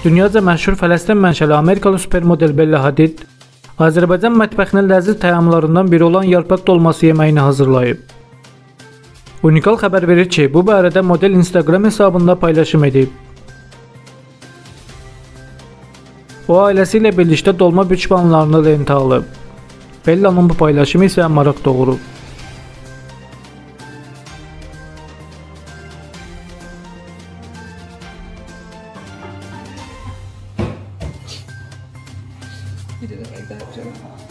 Dünyaca məşhur Fələstin mənşəli Amerikalı supermodel Bella Hadid Azərbaycan mətbəxinin ləzzət təamlarından biri olan yarpaq dolması yeməyini hazırlayıb. Unikal xəbər verir ki, bu barədə model Instagram hesabında paylaşım edib. O ailəsi ilə birlikdə dolma bükbanlarını lentə alıb. Bella'nın bu paylaşımı isə maraq doğurub. You didn't like that, joke.